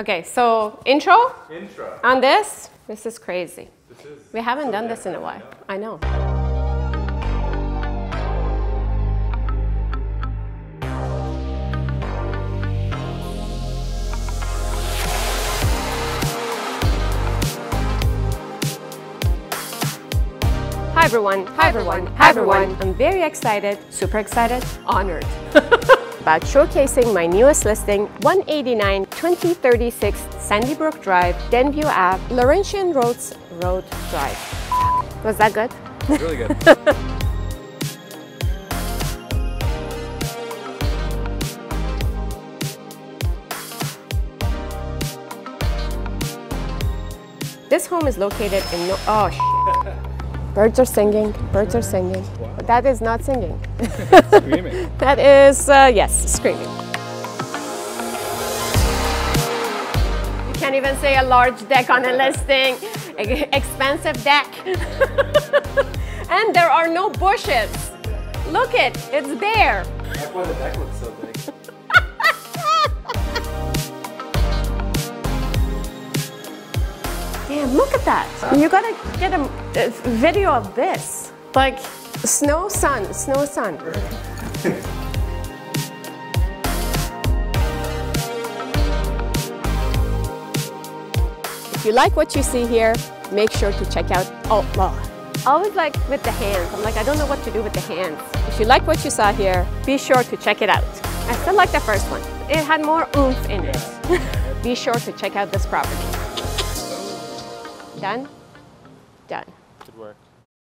Okay, so intro Intro. on this. This is crazy. This is. We haven't so done this in a while. I I know. Hi everyone. Hi everyone. Hi everyone. I'm very excited, super excited, honored about showcasing my newest listing, 189 2036 Sandy Brook Drive, Denview Ave, Laurentian Roads Road Drive. Was that good? Really good. This home is located in no. Oh, sh- Birds are singing. Birds are singing. Wow. That is not singing. Screaming. That is, uh, yes, screaming. You can't even say a large deck on a listing. Expensive deck. and there are no bushes. Look it, it's bare. That's why the deck looks so big. Damn, look at that. You gotta get a, a video of this. Like snow, sun, snow, sun. If you like what you see here, make sure to check out, well, always like with the hands. I'm like, I don't know what to do with the hands. If you like what you saw here, be sure to check it out. I still like the first one. It had more oomph in it. be sure to check out this property. Done? Done. Good work.